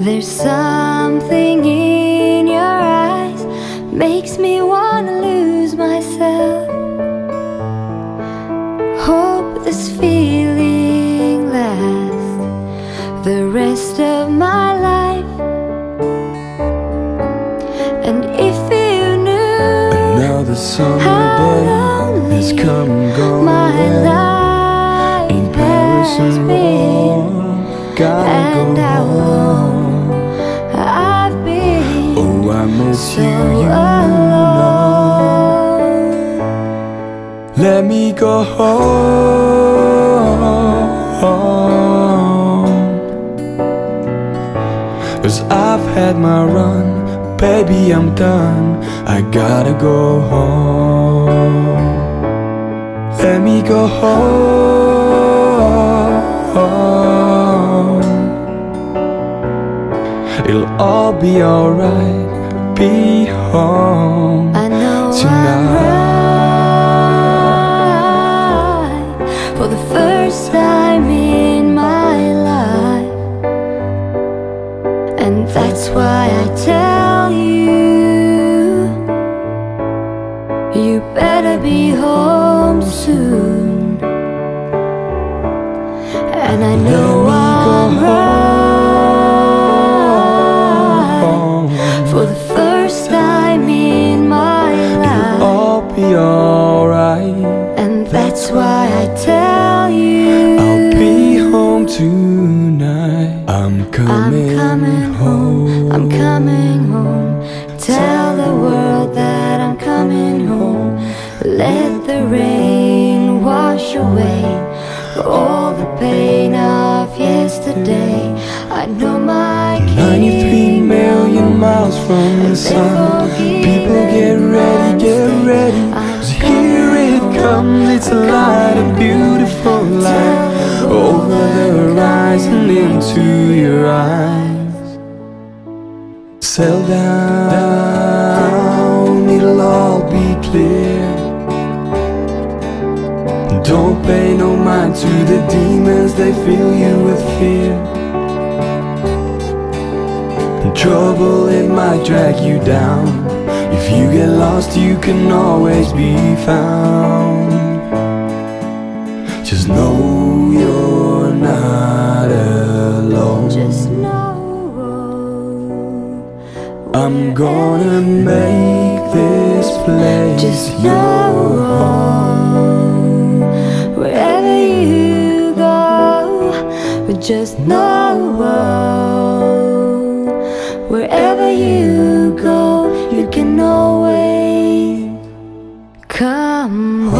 There's something in your eyes makes me wanna lose myself. Hope this feeling lasts the rest of my life. And if you knew Another summer how day lonely has come and gone my away. life In Paris has and been, Rome, gotta and go home. So you, you. Let me go home. Cause I've had my run, baby, I'm done. I gotta go home. Let me go home. It'll all be alright. Be home. I know Tonight. I'm right for the first time in my life, and that's why I tell you, you better be home soon. And I know I'm right coming, I'm coming home, I'm coming home. Tell the world that I'm coming home. Let the rain wash away All the pain horizon into your eyes. Settle down, it'll all be clear. Don't pay no mind to the demons, they fill you with fear. the Trouble, it might drag you down. If you get lost, you can always be found. Just know you're not I'm gonna make this place Just your home. know wherever you go, but just know wherever you go, you can always come home